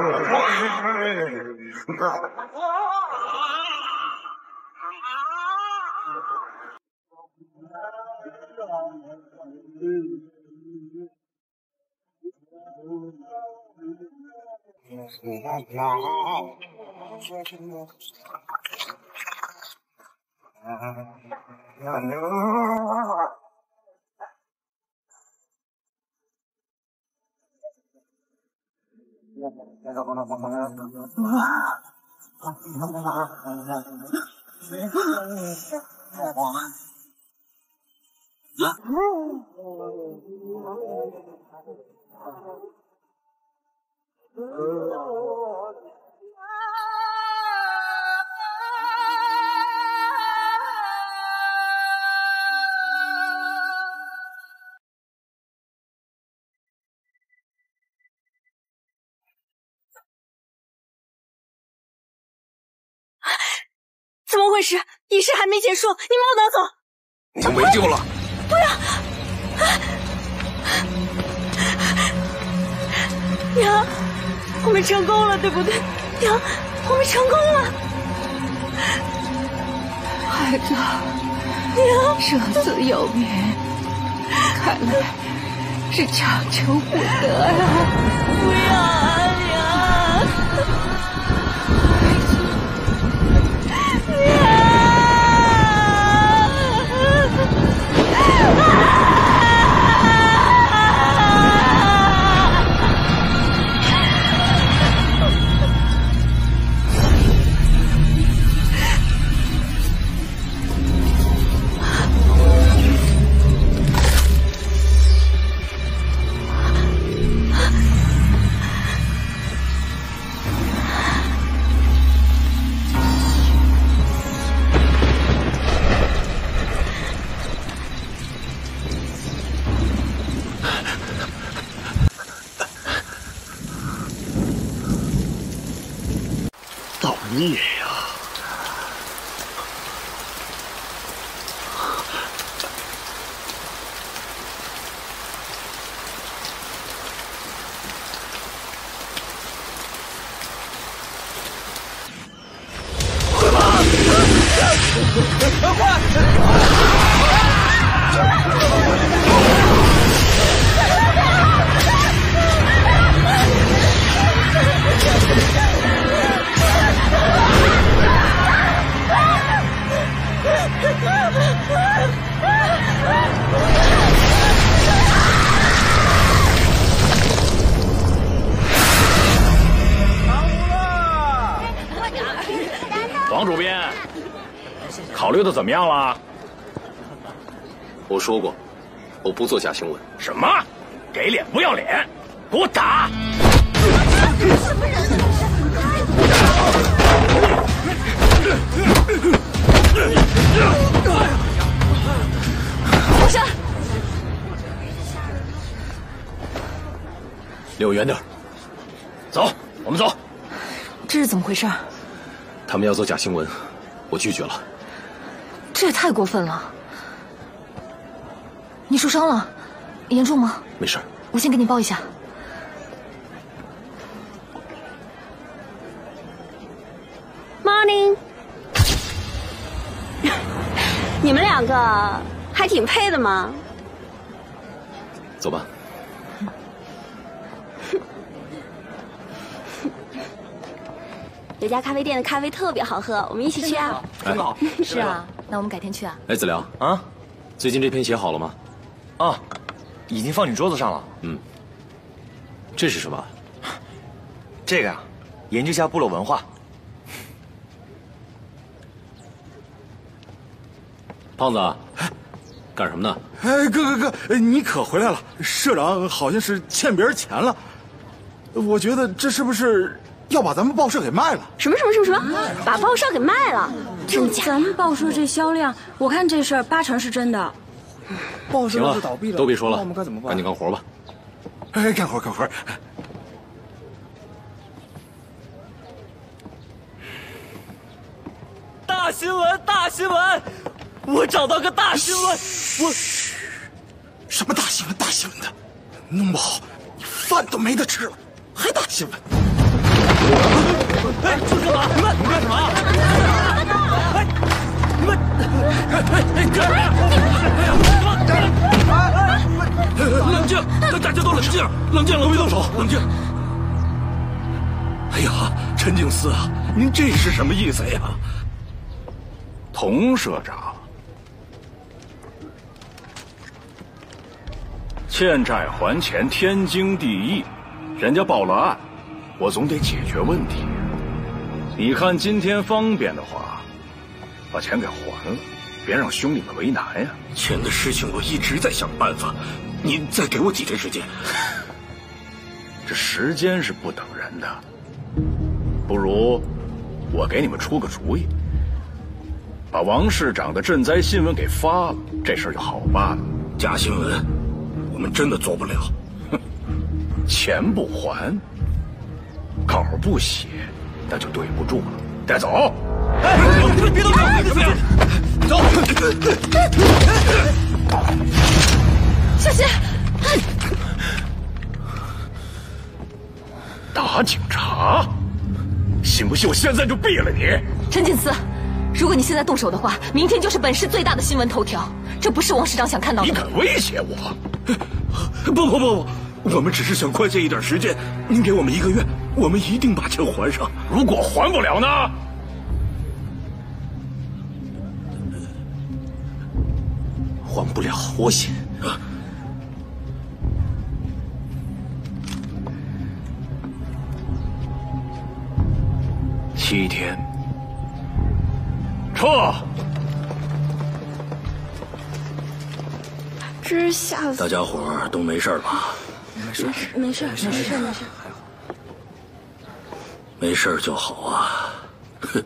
怎么回事？仪式还没结束，你们不能走！你们没救了！不要！娘，我们成功了，对不对？娘，我们成功了！孩子，娘，生死有命，看来是强求不得呀！不要 niche 怎么样了？我说过，我不做假新闻。什么？给脸不要脸？给我打！皇上，离我远点！走，我们走。这是怎么回事？他们要做假新闻，我拒绝了。这也太过分了！你受伤了，严重吗？没事。我先给你包一下。Morning，你们两个还挺配的嘛。走吧。有家咖啡店的咖啡特别好喝，我们一起去啊！真的好，是啊，那我们改天去啊。哎，子良啊，最近这篇写好了吗？啊，已经放你桌子上了。嗯。这是什么？这个呀、研究一下部落文化。胖子，干什么呢？哎，哥哥哥，哎你可回来了！社长好像是欠别人钱了，我觉得这是不是要把咱们报社给卖了？什么什么什么什么？把报社给卖了？真假？咱们报社这销量，我看这事儿八成是真的。报社行了要是倒闭了，都别说了，我们该怎么办？赶紧干活吧。哎，干活干活。大新闻，大新闻！我找到个大新闻，我什么大新闻？大新闻的，弄不好你饭都没得吃了，还大新闻？哎，住手啊！你们你们干什么？冷静，大家都冷静，冷静，别动手，冷静。哎呀，陈警司啊，您这是什么意思呀？童社长，欠债还钱天经地义，人家报了案，我总得解决问题。你看今天方便的话，把钱给还了，别让兄弟们为难呀。钱的事情我一直在想办法，您再给我几天时间。这时间是不等人的，不如我给你们出个主意，把王市长的赈灾新闻给发了，这事儿就好办了。假新闻，我们真的做不了。哼钱不还，稿不写，那就对不住了。带走。哎，你们别动手！走。小心！打警察，信不信我现在就毙了你？陈警司，如果你现在动手的话，明天就是本市最大的新闻头条，这不是王市长想看到的。你敢威胁我？不不不不，我们只是想宽限一点时间，您给我们一个月，我们一定把钱还上。如果还不了呢？还不了，我写。七天，撤。真是吓死！大家伙儿都没事吧？没事，没事，没事，没事。没事没事就好啊，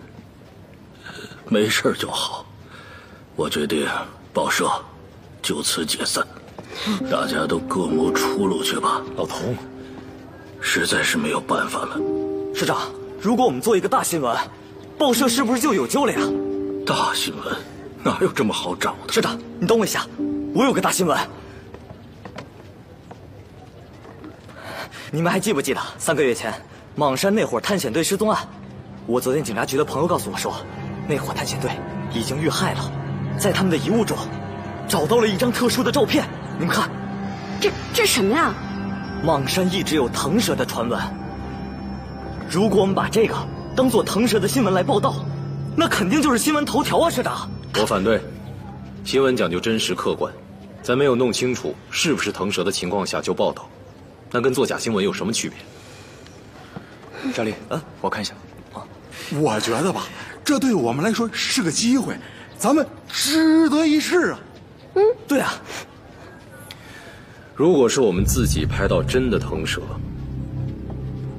没事就好。我决定报社就此解散，大家都各谋出路去吧。老童，实在是没有办法了。市长，如果我们做一个大新闻，报社是不是就有救了呀？大新闻哪有这么好找的？市长，你等我一下，我有个大新闻。你们还记不记得三个月前莽山那伙探险队失踪案？我昨天警察局的朋友告诉我说，那伙探险队已经遇害了，在他们的遗物中找到了一张特殊的照片。你们看，这这什么呀？莽山一直有腾蛇的传闻。如果我们把这个当做腾蛇的新闻来报道，那肯定就是新闻头条啊，社长。我反对，新闻讲究真实客观，在没有弄清楚是不是腾蛇的情况下就报道，那跟做假新闻有什么区别？赵丽，嗯，我看一下。啊我觉得吧，这对我们来说是个机会，咱们值得一试啊。嗯，对啊。如果是我们自己拍到真的腾蛇，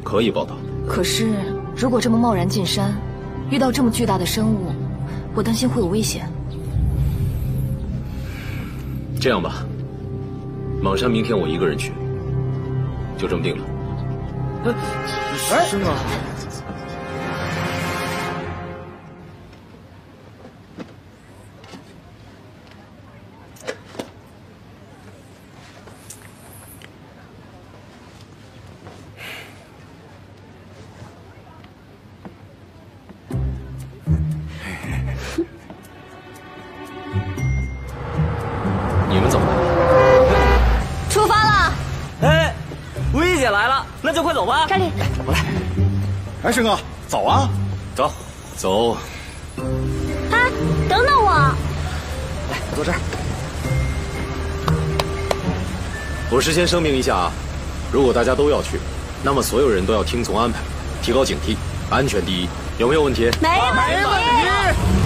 可以报道。可是，如果这么贸然进山，遇到这么巨大的生物，我担心会有危险。这样吧，莽山明天我一个人去，就这么定了。哎，是吗？就快走吧。张丽，我来。哎，申哥，走啊！走，走。哎，等等我。来，坐这儿。我事先声明一下啊，如果大家都要去，那么所有人都要听从安排，提高警惕，安全第一，有没有问题？没问题。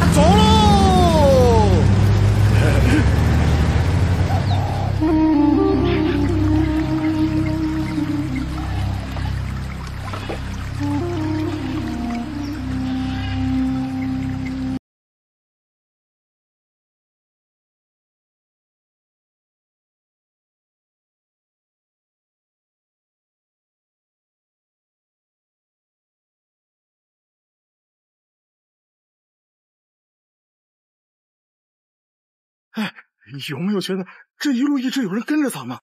有没有觉得这一路一直有人跟着咱们？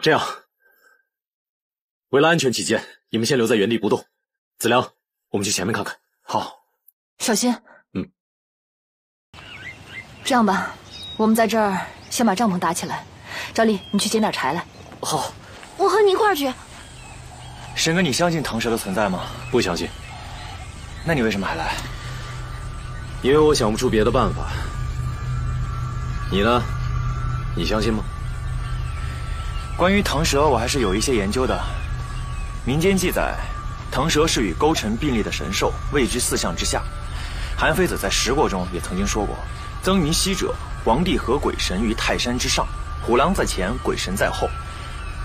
这样，为了安全起见，你们先留在原地不动。子良，我们去前面看看。好，小心。嗯。这样吧，我们在这儿先把帐篷搭起来。赵丽，你去捡点柴来。好，我和你一块儿去。沈哥，你相信唐蛇的存在吗？不相信。那你为什么还来？因为我想不出别的办法。你呢？你相信吗？关于腾蛇，我还是有一些研究的。民间记载，腾蛇是与勾陈并立的神兽，位居四象之下。韩非子在《十国》中也曾经说过：“曾于昔者，黄帝和鬼神于泰山之上，虎狼在前，鬼神在后，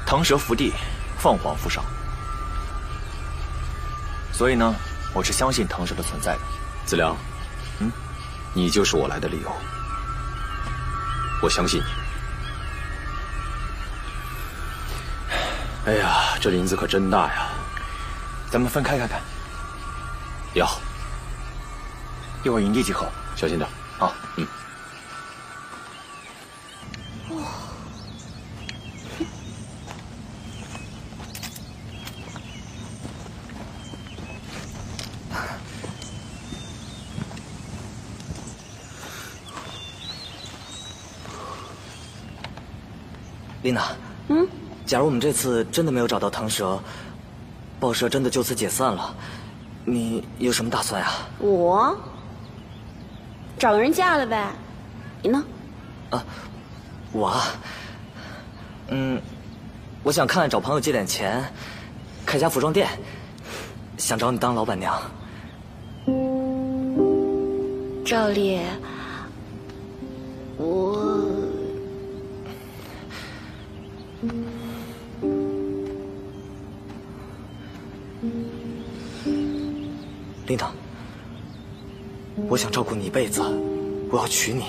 腾蛇伏地，凤凰伏上。”所以呢，我是相信腾蛇的存在的。子良，嗯，你就是我来的理由。我相信你。哎呀，这林子可真大呀！咱们分开看看。也好。一会儿营地集合，小心点。好，嗯。丽娜，嗯，假如我们这次真的没有找到腾蛇，报社真的就此解散了，你有什么打算呀？我找个人嫁了呗，你呢？啊，我啊，嗯，我想看看找朋友借点钱，开家服装店，想找你当老板娘。赵丽，我。我想照顾你一辈子，我要娶你。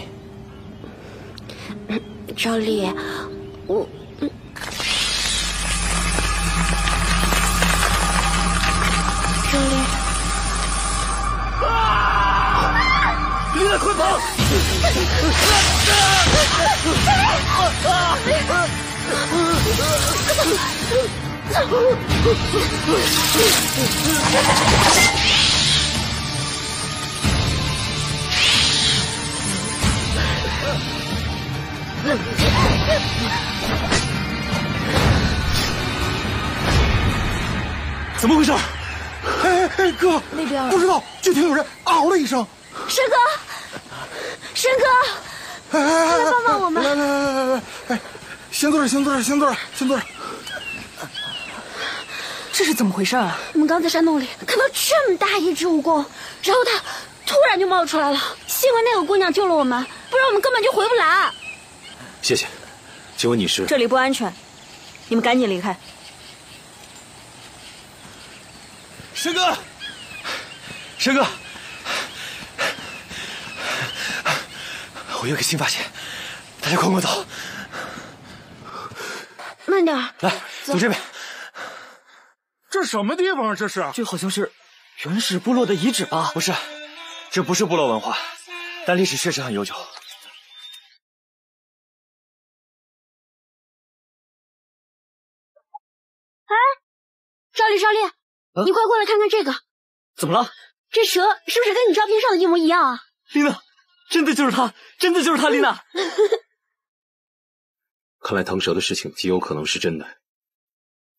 赵丽，我，赵丽，琳娜，快跑！怎么回事？哎哎，哥，那边不知道，就听有人嗷了一声。申哥，申哥，哎哎哎，来帮帮我们！来来来来来，哎，先坐这，先坐这，先坐这，先坐这。这是怎么回事啊？我们刚在山洞里看到这么大一只蜈蚣，然后它突然就冒出来了。幸亏那个姑娘救了我们，不然我们根本就回不来。谢谢，请问你是？这里不安全，你们赶紧离开。申哥，申哥，我有个新发现，大家快跟我走。慢点，来，走这边。这什么地方啊？这是？这好像是原始部落的遗址吧？不是，这不是部落文化，但历史确实很悠久。丽，赵丽，啊、你快过来看看这个。怎么了？这蛇是不是跟你照片上的一模一样啊？丽娜，真的就是他，真的就是他，丽娜。看来腾蛇的事情极有可能是真的。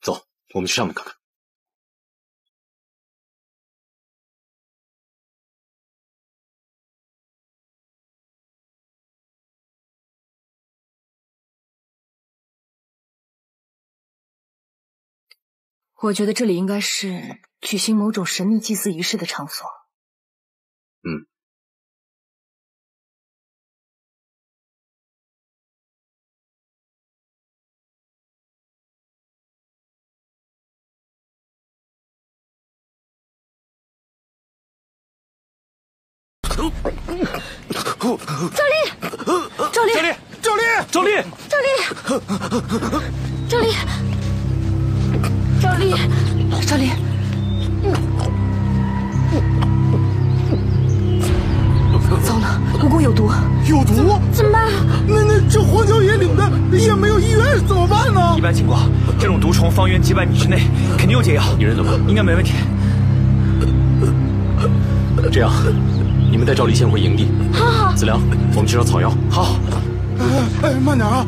走，我们去上面看看。我觉得这里应该是举行某种神秘祭祀仪式的场所。嗯。赵丽，赵丽，赵丽，赵丽，赵丽，赵丽，赵丽，赵丽，糟了，蜈蚣有毒，有毒？怎么办？那那这荒郊野岭的也没有医院，怎么办呢？一般情况，这种毒虫方圆几百米之内肯定有解药。你认得吗？应该没问题。这样，你们带赵丽先回营地。好好。子良，我们去找草药。好。哎，慢点啊！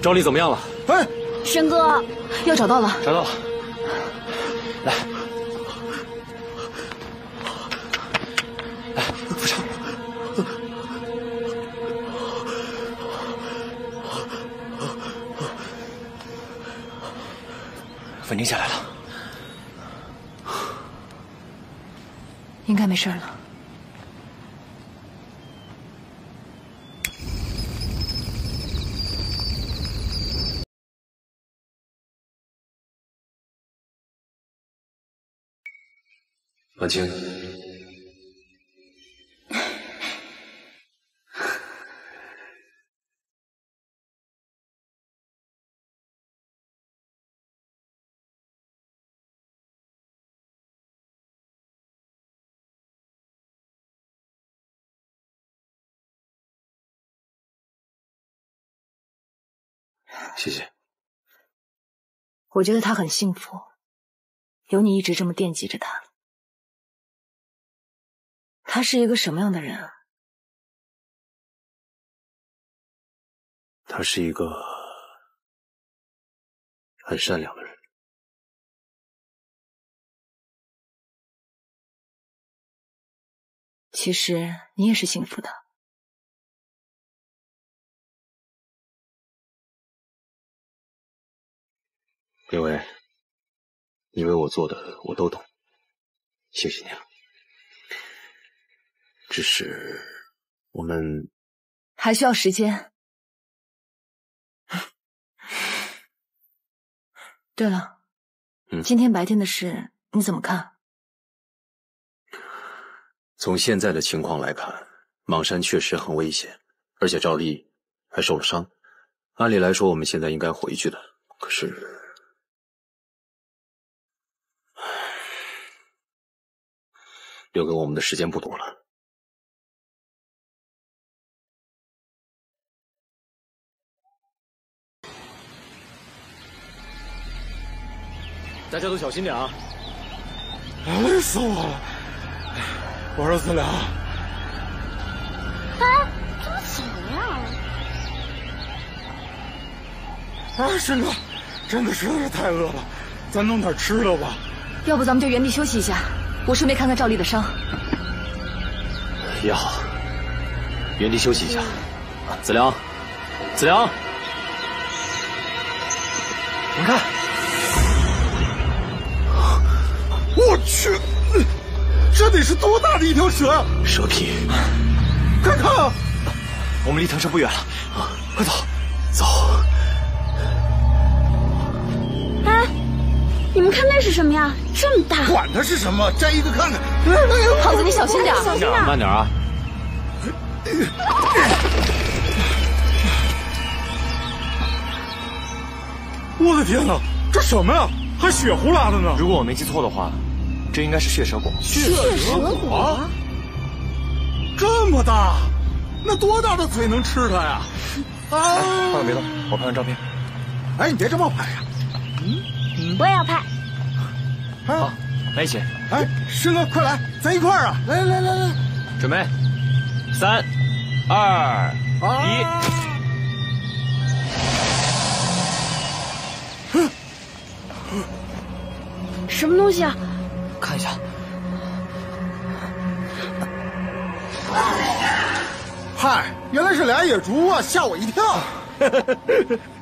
赵丽怎么样了？哎，申哥，药找到了。找到了。来，来，扶上。稳定下来了，应该没事了。婉清，谢谢。我觉得他很幸福，有你一直这么惦记着他。他是一个什么样的人啊？他是一个很善良的人。其实你也是幸福的，因为，你为我做的我都懂，谢谢你了。只是我们还需要时间。对了，嗯，今天白天的事你怎么看？从现在的情况来看，莽山确实很危险，而且赵丽还受了伤。按理来说，我们现在应该回去的。可是，留给我们的时间不多了。家都小心点啊！累死我了！我说子良，哎，怎么走了？哎，申哥，真的实在是太饿了，咱弄点吃的吧。要不咱们就原地休息一下，我顺便看看赵丽的伤。也好，原地休息一下。子良，子良，你看。我去，这得是多大的一条蛇啊！蛇皮，快看，我们离藤蛇不远了，快走，走。哎，你们看那是什么呀？这么大！管它是什么，摘一个看看。胖子，你小心点，小心点，慢点啊！我的天哪，这什么呀？还血呼啦的呢！如果我没记错的话，这应该是血蛇果。血蛇果，这么大，那多大的嘴能吃它呀？啊！别动，我拍张照片。哎，你别这么拍呀！嗯，我也要拍。好，来一起。哎，师哥，快来，咱一块儿啊！来来来来，准备，三、二、一。什么东西啊？看一下。嗨，原来是俩野猪啊！吓我一跳。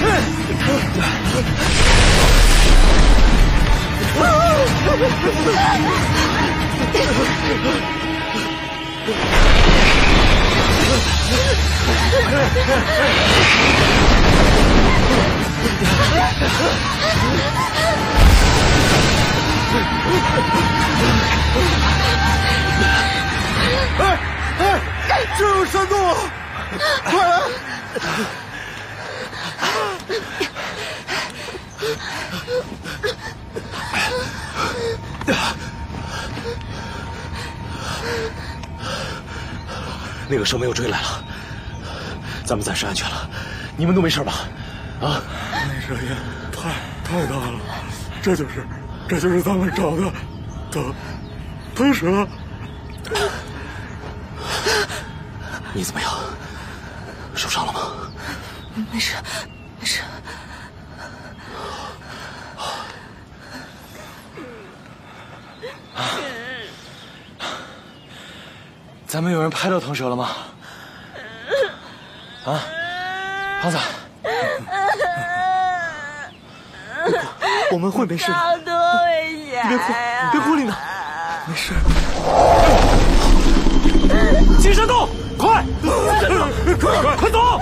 哎哎，这有山洞啊！快来！那个蛇没有追来了，咱们暂时安全了。你们都没事吧？啊？那声音太太大了，这就是这就是咱们找的的喷蛇。你怎么样？受伤了吗？没事，没事。咱们有人拍到腾蛇了吗？啊，胖子，我们会没事的。好多危险！你别哭，别哭，丽娜，没事。进山洞，快！快快快走！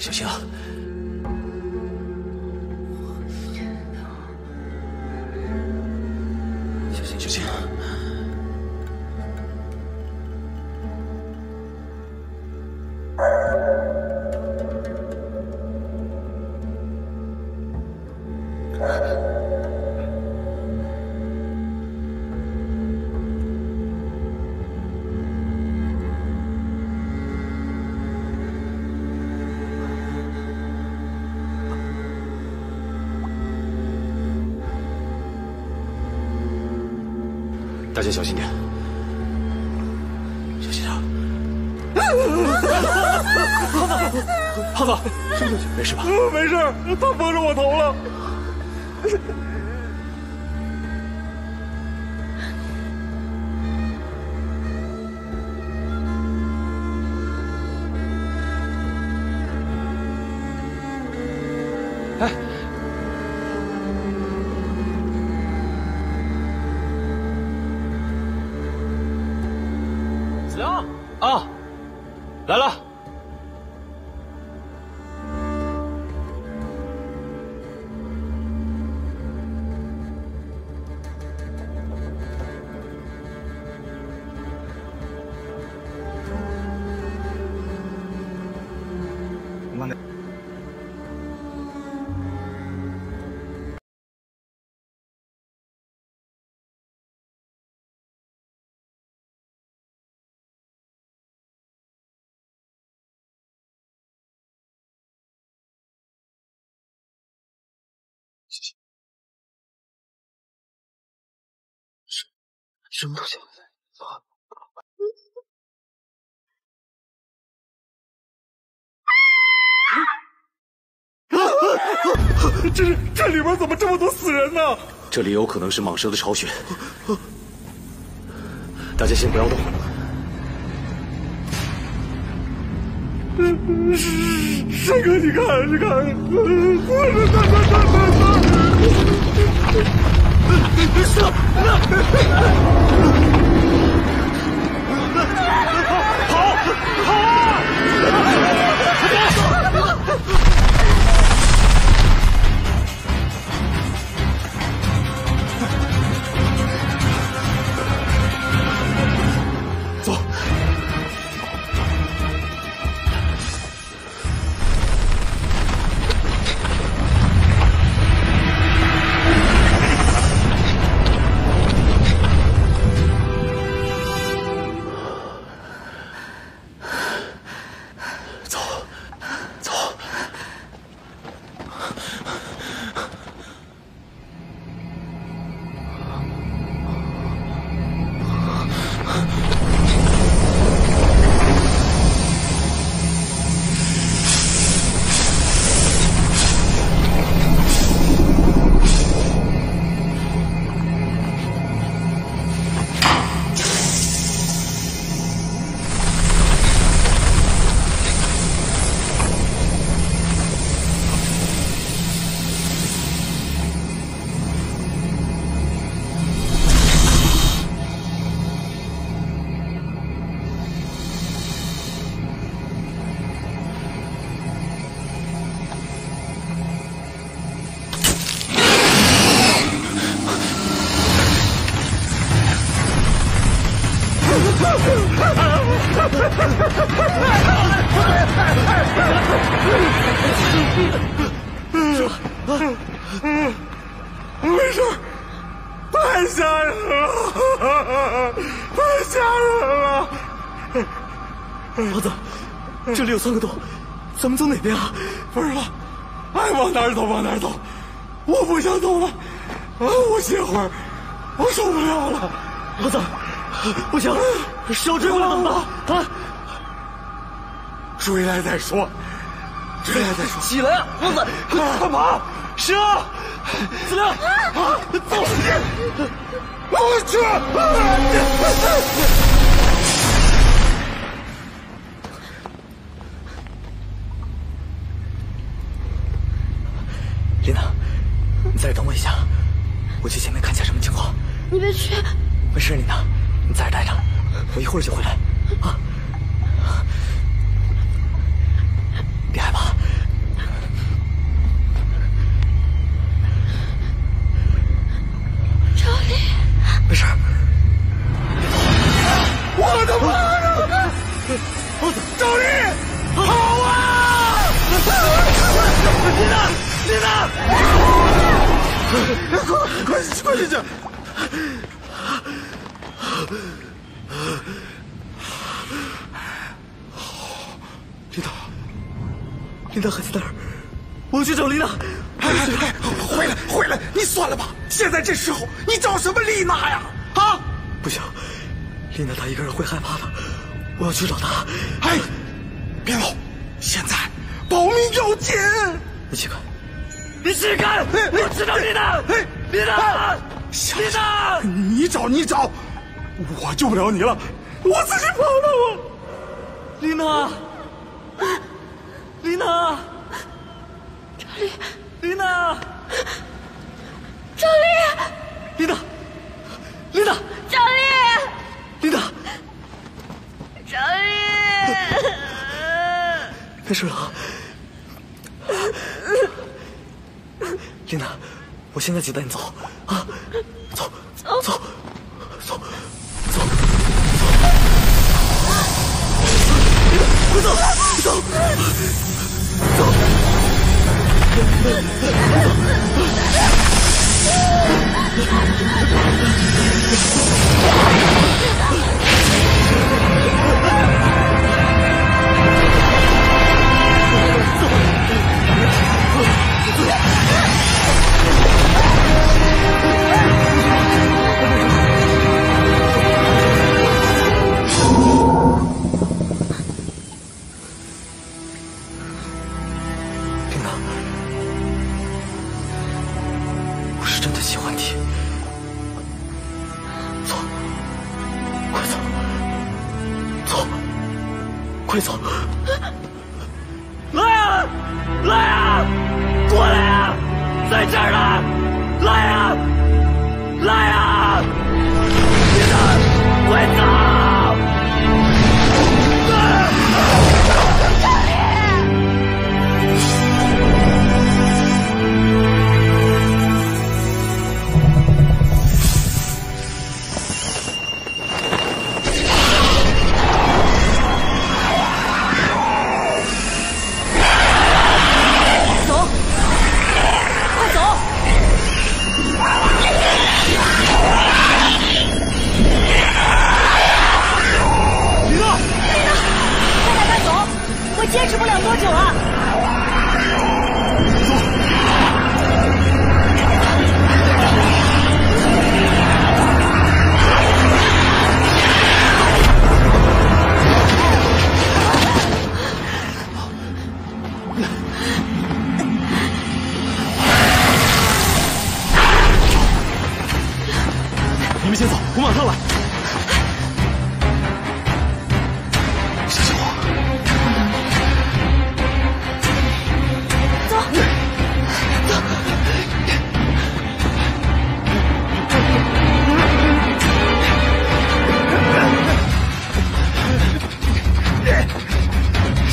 小心没事吧？没事，他摸着我头了。什么东西？这这里边怎么这么多死人呢？这里有可能是蟒蛇的巢穴，大家先不要动。帅哥，你看，你看，走。里有三个洞，咱们走哪边啊？不知道，爱往哪儿走往哪儿走，我不想走了，啊，我歇会儿，我受不了了。王子，不行，蛇追过来怎么办？啊！追来再说，追来再说。起来啊，王子！干嘛？蛇！子良，走！我去！琳娜，你在这等我一下，我去前面看一下什么情况。你别去，没事，琳娜，你在这待着，我一会儿就回来。啊！别害怕。赵丽，没事。我的妈呀！赵丽，跑啊！琳娜，琳娜，快快快进去！琳娜，琳娜还在那儿，我要去找琳娜。哎哎哎，回来回来！你算了吧，现在这时候你找什么丽娜呀？啊！不行，琳娜她一个人会害怕的，我要去找她。哎，别闹！现在保命要紧。你去看，你去看，我知道琳娜，琳娜，琳娜，你找你找，我救不了你了，我自己跑了我。丽娜，丽娜，赵丽，丽娜，赵丽，丽娜，丽娜，赵丽，丽娜，赵丽，没事了啊。琳娜，我现在就带你走啊！走走走走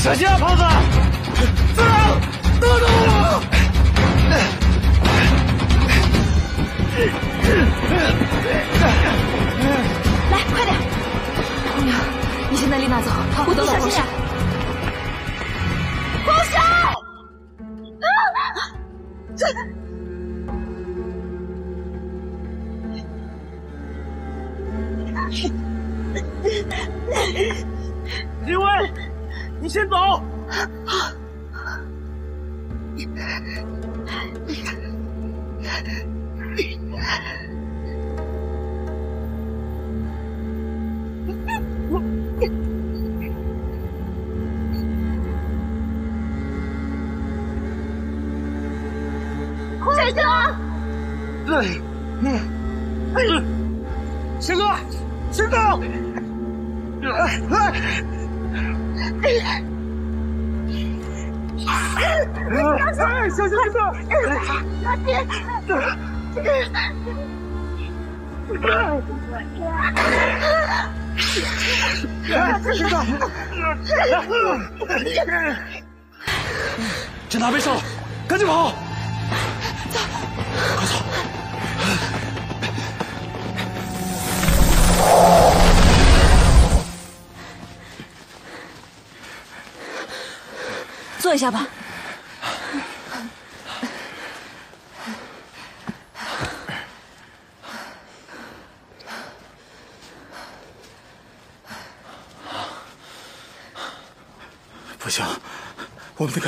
小心啊，胖子！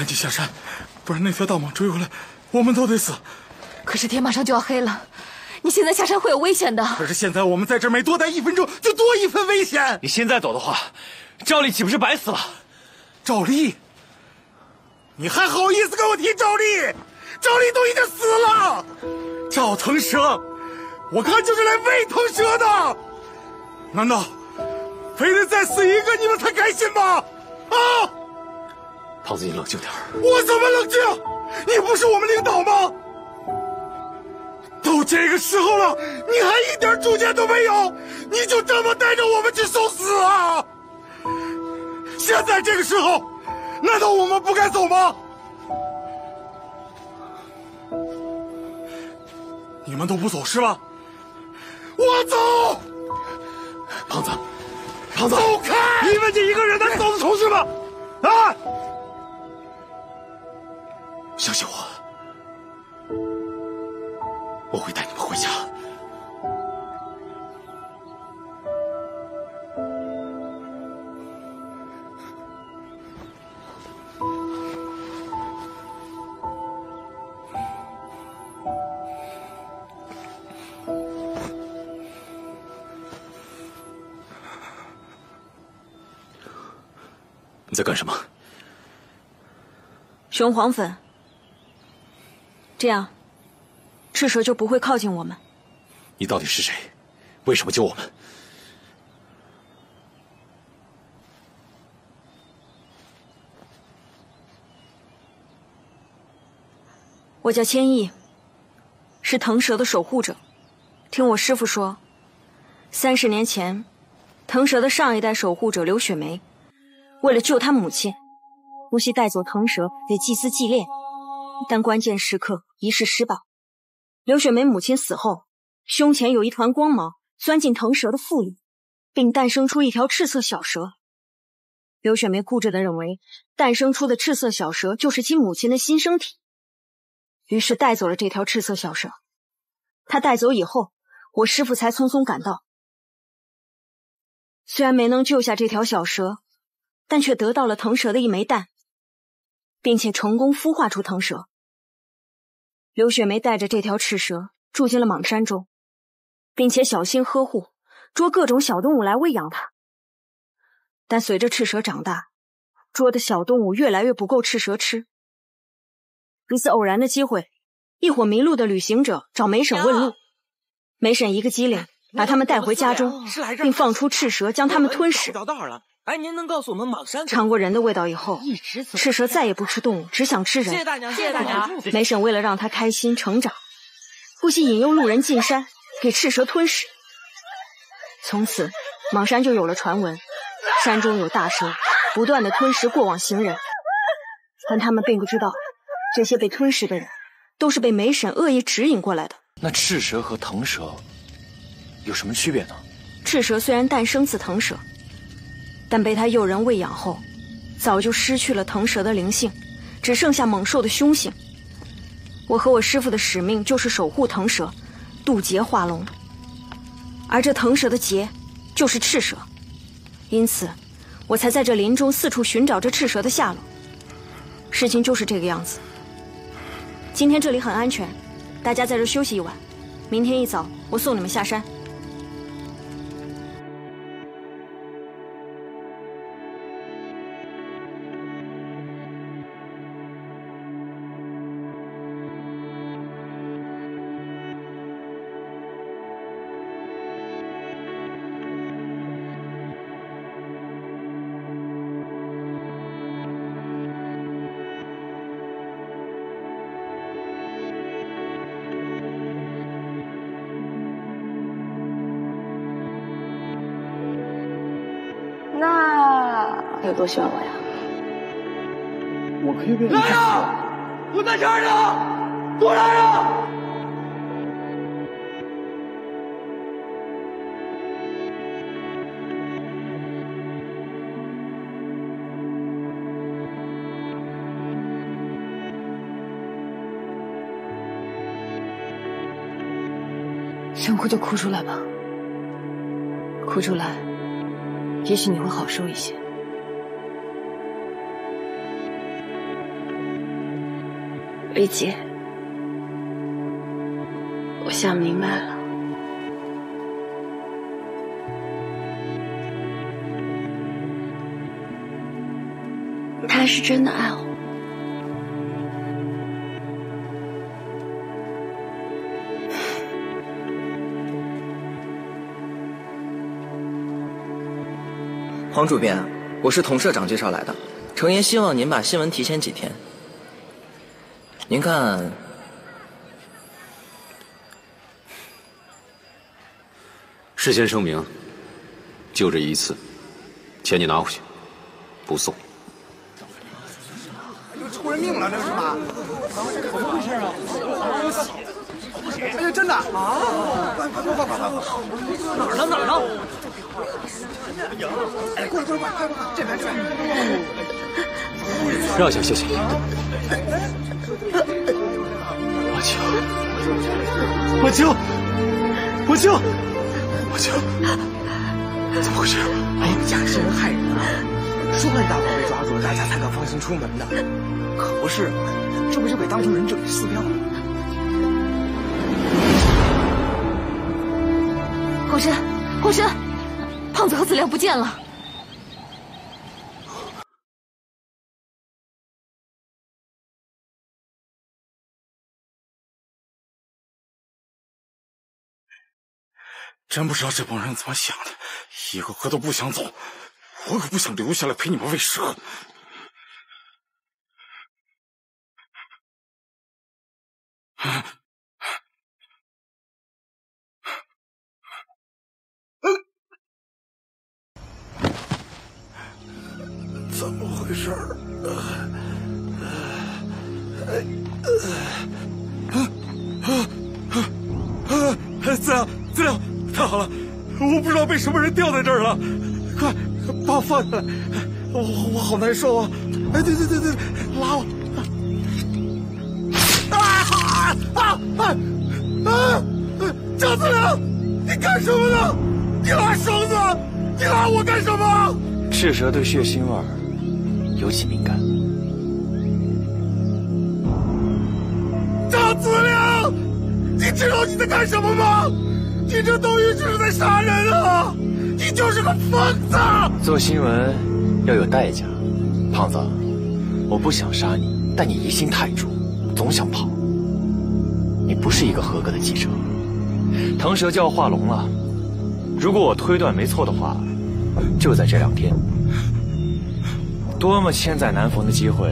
紧下山，不然那条大蟒追回来，我们都得死。可是天马上就要黑了，你现在下山会有危险的。可是现在我们在这儿每多待一分钟，就多一分危险。你现在走的话，赵丽岂不是白死了？赵丽，你还好意思跟我提赵丽？赵丽都已经死了。赵腾蛇，我看就是来喂腾蛇的。难道非得再死一个你们才开心吗？啊！胖子，你冷静点儿。我怎么冷静？你不是我们领导吗？都这个时候了，你还一点主见都没有，你就这么带着我们去受死啊？现在这个时候，难道我们不该走吗？你们都不走是吧？我走，胖子，胖子，走开！你们这一个人能走得出去吗？啊！相信我，我会带你们回家。你在干什么？雄黄粉，这样赤蛇就不会靠近我们。你到底是谁？为什么救我们？我叫千亿，是腾蛇的守护者。听我师傅说，三十年前，腾蛇的上一代守护者刘雪梅，为了救她母亲，不惜带走腾蛇给祭司祭炼，但关键时刻一式失败。刘雪梅母亲死后，胸前有一团光芒钻进腾蛇的腹里，并诞生出一条赤色小蛇。刘雪梅固执的认为，诞生出的赤色小蛇就是其母亲的新生体。于是带走了这条赤色小蛇。他带走以后，我师傅才匆匆赶到。虽然没能救下这条小蛇，但却得到了腾蛇的一枚蛋，并且成功孵化出腾蛇。刘雪梅带着这条赤蛇住进了莽山中，并且小心呵护，捉各种小动物来喂养它。但随着赤蛇长大，捉的小动物越来越不够赤蛇吃。一次偶然的机会，一伙迷路的旅行者找梅婶问路，梅婶一个机灵，把他们带回家中，并放出赤蛇将他们吞噬。找到了，哎，您能告诉我们蟒山？尝过人的味道以后，赤蛇再也不吃动物，只想吃人。谢谢大娘，谢谢大娘。梅婶为了让他开心成长，不惜引诱路人进山，给赤蛇吞噬。从此，蟒山就有了传闻：山中有大蛇，不断的吞食过往行人。但他们并不知道。这些被吞食的人，都是被梅婶恶意指引过来的。那赤蛇和腾蛇有什么区别呢？赤蛇虽然诞生自腾蛇，但被他诱人喂养后，早就失去了腾蛇的灵性，只剩下猛兽的凶性。我和我师父的使命就是守护腾蛇，渡劫化龙。而这腾蛇的劫，就是赤蛇，因此，我才在这林中四处寻找这赤蛇的下落。事情就是这个样子。今天这里很安全，大家在这休息一晚，明天一早我送你们下山。多喜欢我呀？我可以变成。来呀！我在这儿呢，过来呀！想哭就哭出来吧，哭出来，也许你会好受一些。李姐，我想明白了，他是真的爱我。黄主编，我是童社长介绍来的，程岩希望您把新闻提前几天。您看，事先声明，就这一次，钱你拿回去，不送。出人命了，这是吧？怎么回事啊？哎呀，真的啊！快快快快快快！哪儿呢哪儿呢？哎，过来过来快快快，这边这边。让一下，谢谢。阿秋，阿秋，阿秋，阿秋，怎么回事？哎呀，假是人害人啊！说了一大宝被抓住，大家才敢放心出门的。可不是，这不就给当成人质给撕掉了？皇神，皇神，胖子和子良不见了。真不知道这帮人怎么想的，一个个都不想走，我可不想留下来陪你们喂蛇。怎么回事？资料，资料，太好了！我不知道被什么人吊在这儿了，快把我放下来！我我好难受啊！哎，对对对对，拉我！啊啊啊啊！张子良，你干什么呢？你拉绳子，你拉我干什么？赤蛇对血腥味儿尤其敏感。张子良，你知道你在干什么吗？你这等于就是在杀人啊！你就是个疯子！做新闻要有代价，胖子，我不想杀你，但你疑心太重，总想跑。你不是一个合格的记者。腾蛇就要化龙了，如果我推断没错的话，就在这两天。多么千载难逢的机会，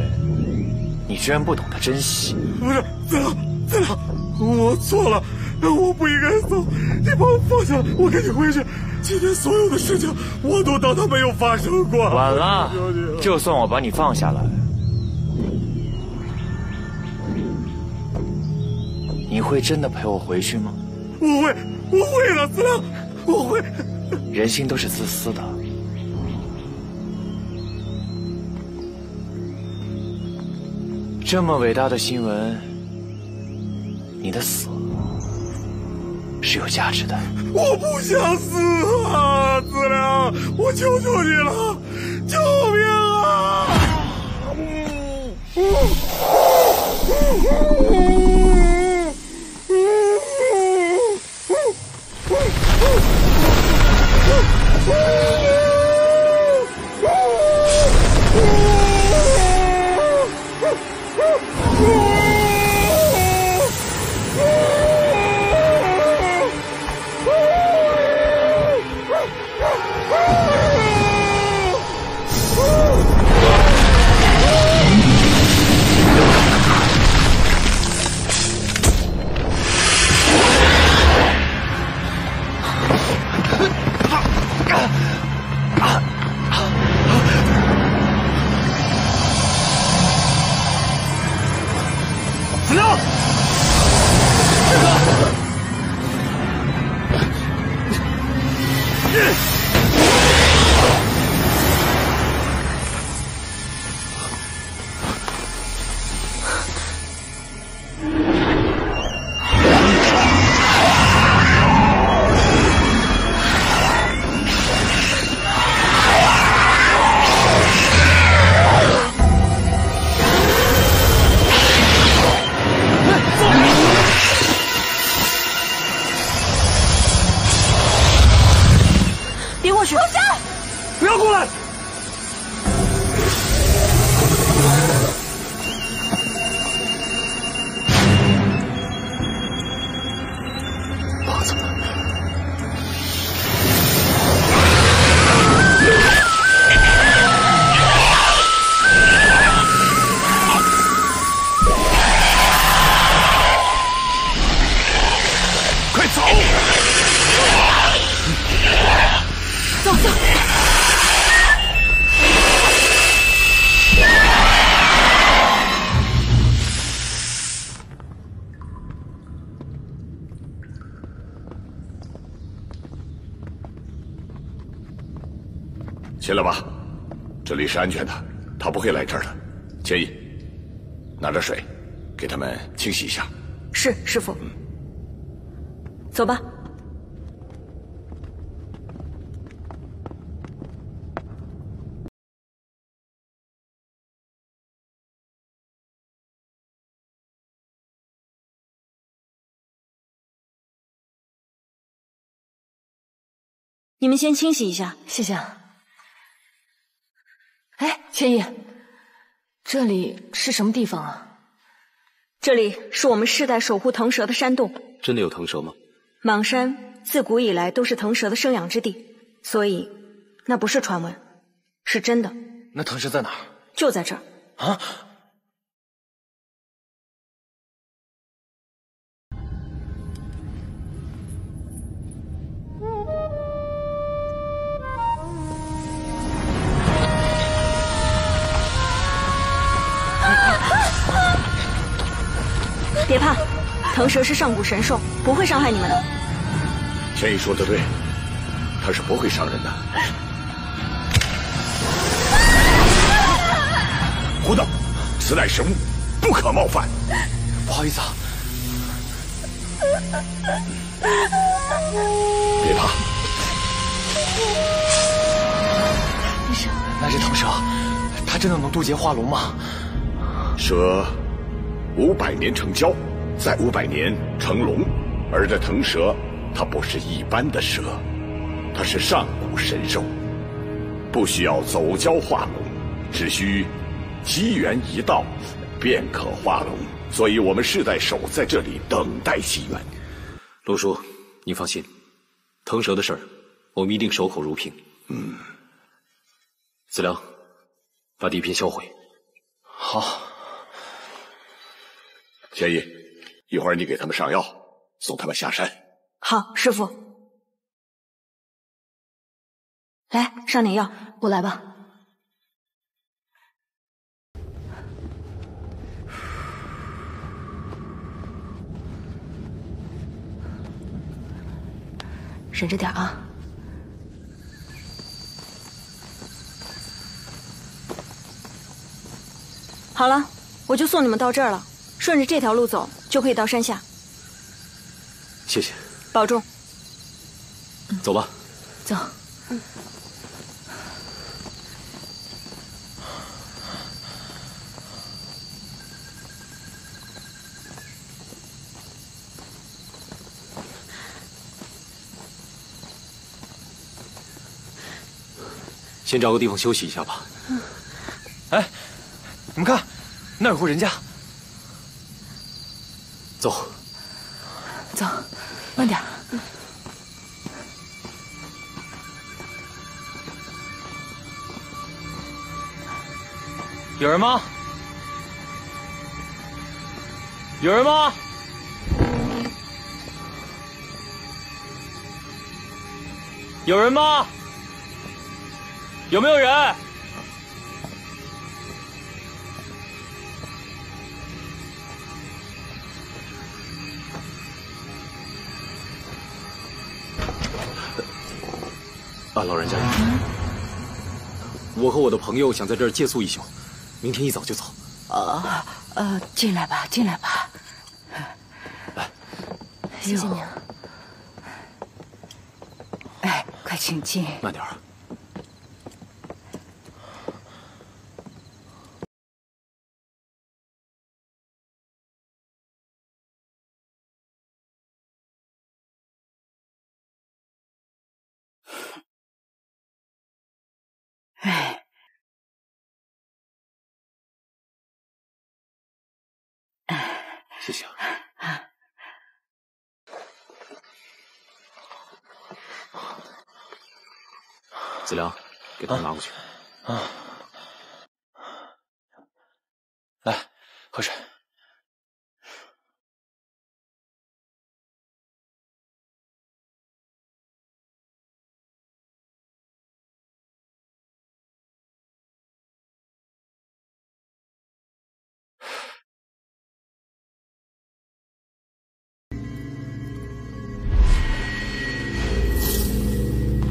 你居然不懂得珍惜！不是，子良，子良，我错了，我不应该走你把我放下我跟你回去。今天所有的事情我都当它没有发生过。晚了就算我把你放下来你会真的陪我回去吗？我会我会了司令我会。人心都是自私的。这么伟大的新闻你的死是有价值的。我不想死啊，子良，我求求你了，救命啊！是安全的，他不会来这儿的。千亿，拿着水，给他们清洗一下。是师傅。走吧。你们先清洗一下，谢谢。哎，千叶，这里是什么地方啊？这里是我们世代守护腾蛇的山洞。真的有腾蛇吗？莽山自古以来都是腾蛇的生养之地，所以那不是传闻，是真的。那腾蛇在哪儿？就在这儿。啊！别怕，腾蛇是上古神兽，不会伤害你们的。千亿说的对，他是不会伤人的。胡闹！此乃神物，不可冒犯。不好意思啊。别怕，那是腾蛇，它真的能渡劫化龙吗？蛇五百年成蛟，再五百年成龙，而这腾蛇，它不是一般的蛇，它是上古神兽，不需要走蛟化龙，只需机缘一到，便可化龙。所以我们世代守在这里等待机缘。陆叔，你放心，腾蛇的事儿，我们一定守口如瓶。嗯，子良，把底片销毁。好。千亿，一会儿你给他们上药，送他们下山。好，师傅。来，上点药，我来吧。忍着点啊！好了，我就送你们到这儿了，顺着这条路走就可以到山下。谢谢，保重。走吧。走。嗯先找个地方休息一下吧。嗯哎，你们看，那儿有户人家。走，走，慢点。有人吗？有人吗？有人吗？有没有人？啊，老人家，我和我的朋友想在这儿借宿一宿，明天一早就走。啊，呃，进来吧，进来吧。来，谢谢您。哎，快请进。慢点儿。哎，谢谢。子良，给他拿过去。啊，来，喝水。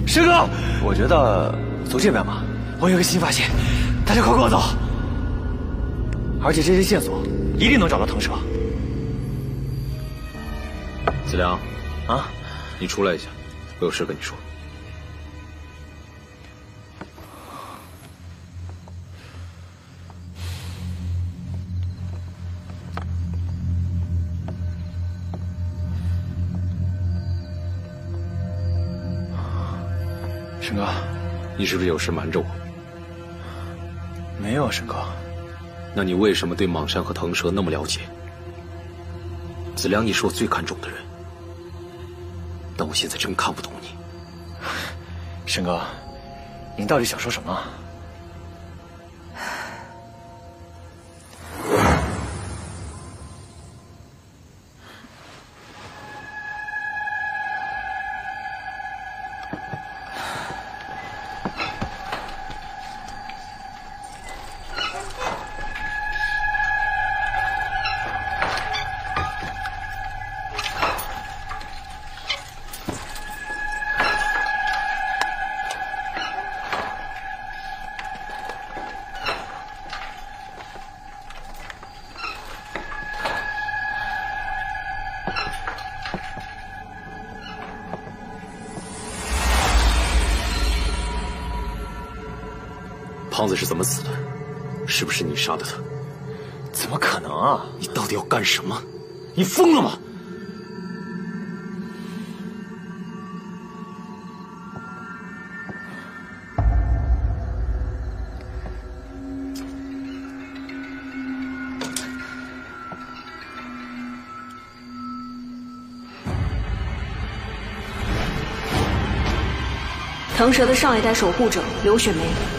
师哥，我觉得走这边吧。我有个新发现，大家快跟我走。而且这些线索一定能找到腾蛇。子良，啊，你出来一下，我有事跟你说。沈哥，你是不是有事瞒着我？没有，沈哥。那你为什么对蟒山和腾蛇那么了解？子良，你是我最看重的人，但我现在真看不懂你。沈哥，您到底想说什么？胖子是怎么死的？是不是你杀的他？怎么可能啊！你到底要干什么？你疯了吗？腾蛇的上一代守护者刘雪梅。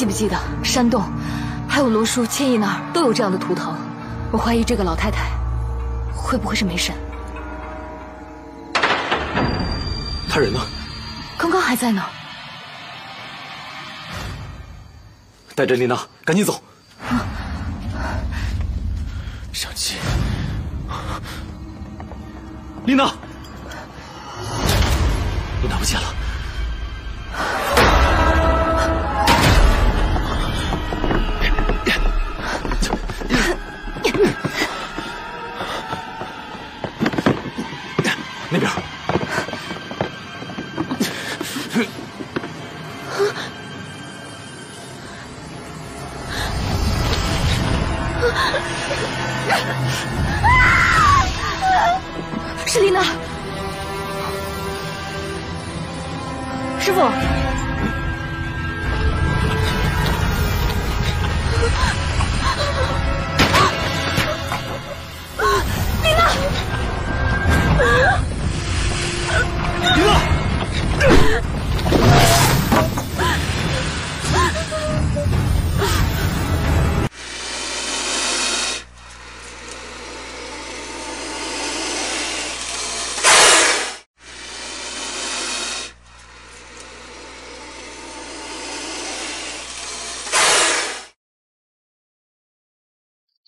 记不记得山洞，还有罗叔、千亿那儿都有这样的图腾？我怀疑这个老太太会不会是梅神？他人呢？刚刚还在呢。带着丽娜赶紧走。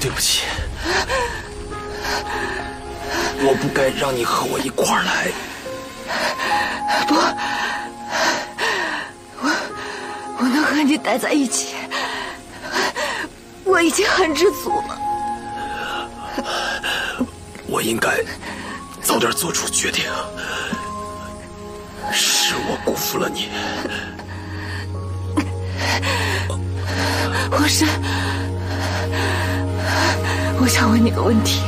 对不起，我不该让你和我一块儿来。不，我我能和你待在一起，我已经很知足了。我应该早点做出决定，是我辜负了你。皇上，我想问你个问题：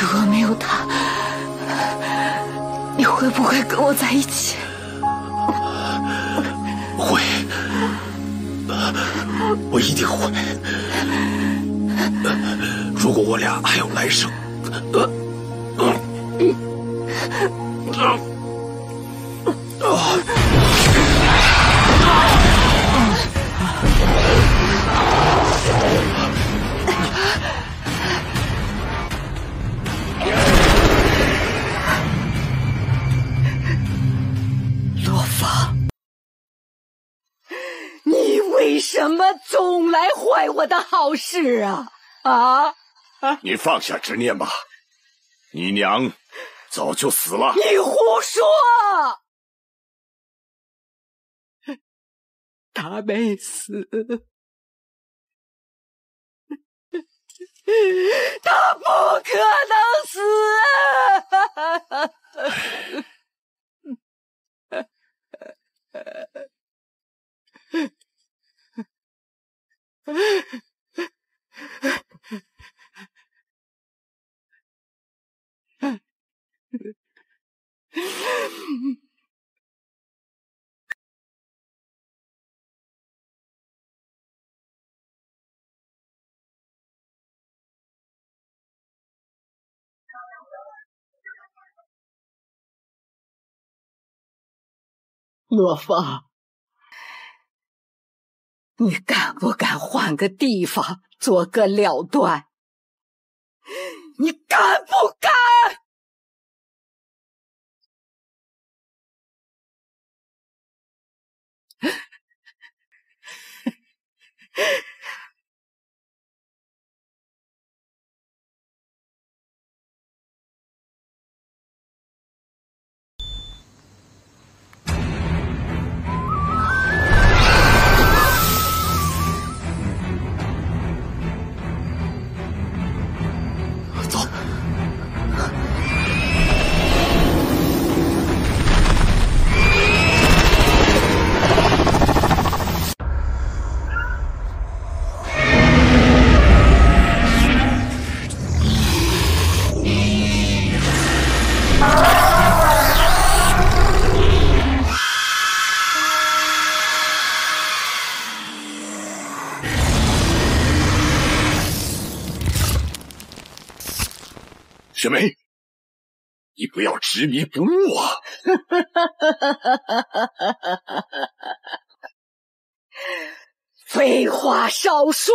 如果没有他，你会不会跟我在一起？我一定会。如果我俩还有来生，呃，罗什么总来坏我的好事啊？啊！你放下执念吧，你娘早就死了。你胡说！他没死，他不可能死。罗芳，你敢不敢换个地方做个了断？你敢不敢？雪梅，你不要执迷不悟啊！废话少说。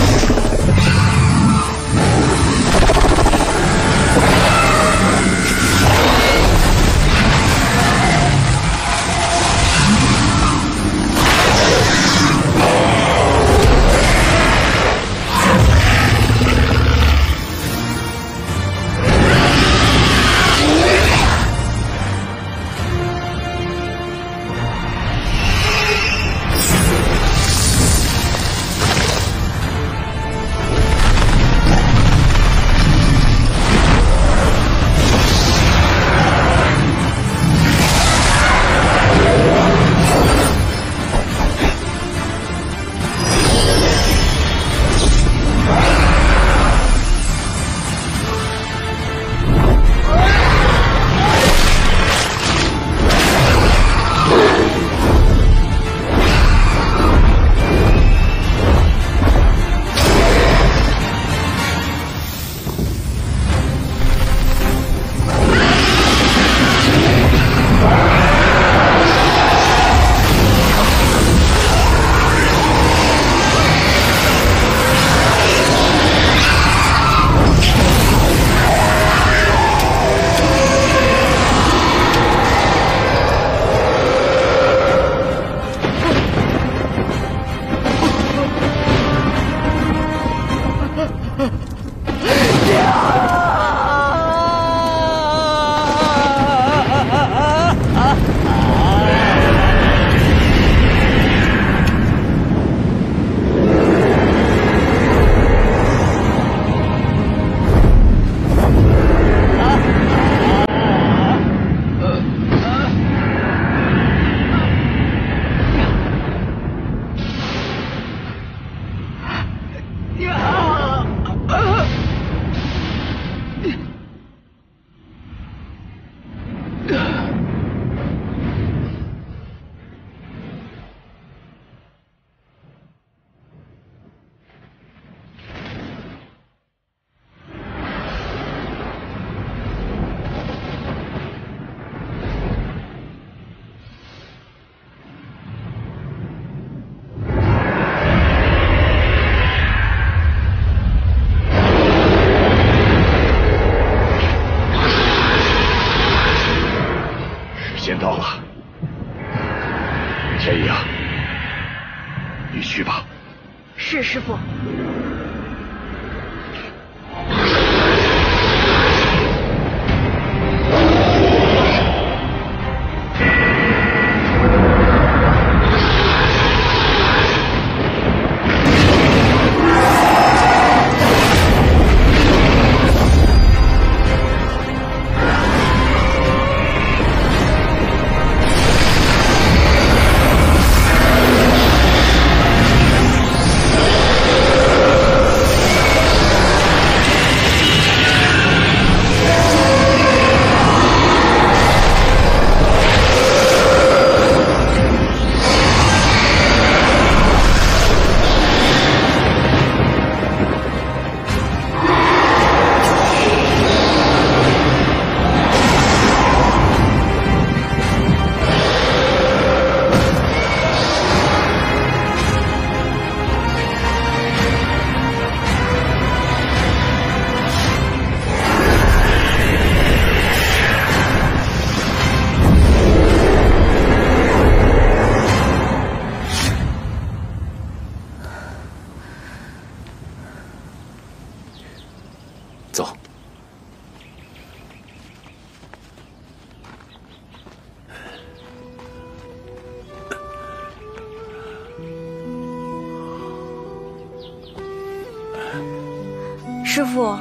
师傅，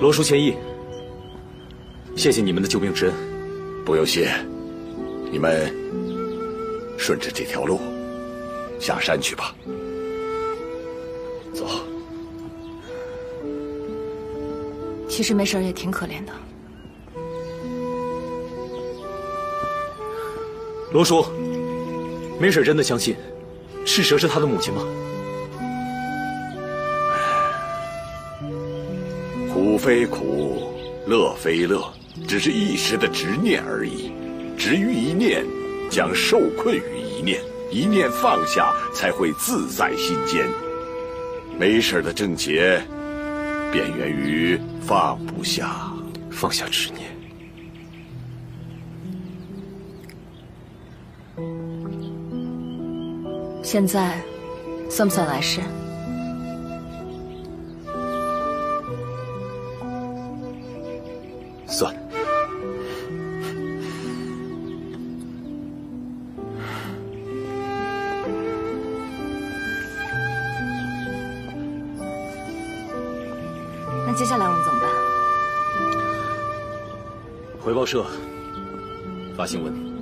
罗叔、千亿，谢谢你们的救命之恩。不用谢，你们顺着这条路下山去吧。走。其实没婶也挺可怜的。罗叔，没婶真的相信赤蛇是他的母亲吗？非苦，乐非乐，只是一时的执念而已。执于一念，将受困于一念，一念放下，才会自在心间。没事的症结，便源于放不下，放下执念。现在算不算来世？报社，发新闻。